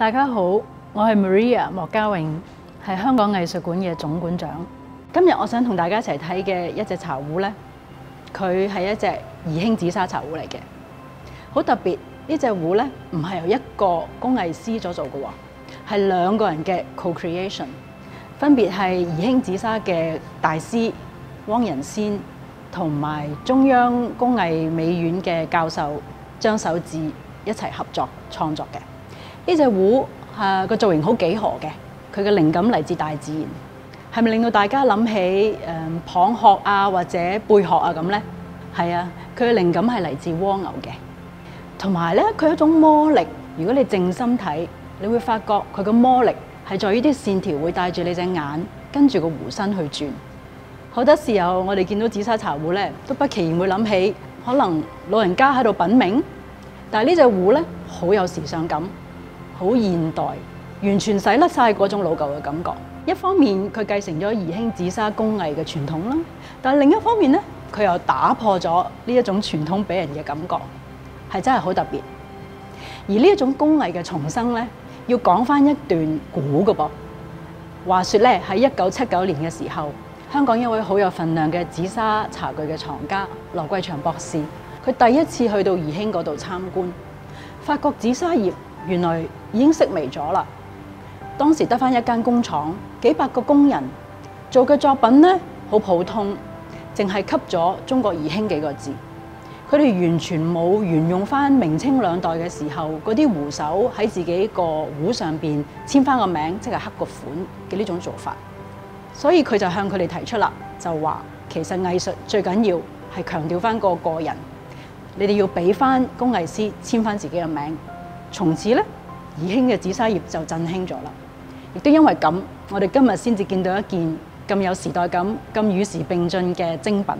大家好，我係 Maria 莫家穎，係香港藝術館嘅總館長。今日我想同大家一齊睇嘅一隻茶壺呢，佢係一隻宜興紫砂茶壺嚟嘅，好特別。呢隻壺呢，唔係由一個工藝師所做嘅喎，係兩個人嘅 co-creation，分別係宜興紫砂嘅大師汪仁先同埋中央工藝美院嘅教授張守志一齊合作創作嘅。呢隻壺啊個造型好幾何嘅，佢嘅靈感嚟自大自然，係咪令到大家諗起誒蚌殼啊或者貝殼啊咁呢？係啊，佢嘅靈感係嚟自蝸牛嘅。同埋咧，佢一種魔力。如果你靜心睇，你會發覺佢個魔力係在於啲線條會帶住你隻眼跟住個壺身去轉。好多時候，我哋見到紫砂茶壺咧，都不期然會諗起可能老人家喺度品茗。但係呢隻壺咧，好有時尚感，好現代，完全洗甩晒嗰種老舊嘅感覺。一方面佢繼承咗宜興紫砂工藝嘅傳統啦，但係另一方面咧，佢又打破咗呢一種傳統俾人嘅感覺。係真係好特別，而呢一種工藝嘅重生咧，要講翻一段古嘅噃。話說咧，喺一九七九年嘅時候，香港一位好有份量嘅紫砂茶具嘅藏家羅桂祥博士，佢第一次去到宜興嗰度參觀，發覺紫砂業原來已經式微咗啦。當時得翻一間工廠，幾百個工人做嘅作品咧，好普通，淨係吸咗中國宜興幾個字。佢哋完全冇沿用翻明清兩代嘅時候嗰啲胡手喺自己個壺上邊簽翻個名，即係刻個款嘅呢種做法。所以佢就向佢哋提出啦，就話其實藝術最緊要係強調翻個個人，你哋要俾翻工藝師簽翻自己嘅名。從此咧，宜興嘅紫砂業就振興咗啦。亦都因為咁，我哋今日先至見到一件咁有時代感、咁與時並進嘅精品。